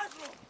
Oswald!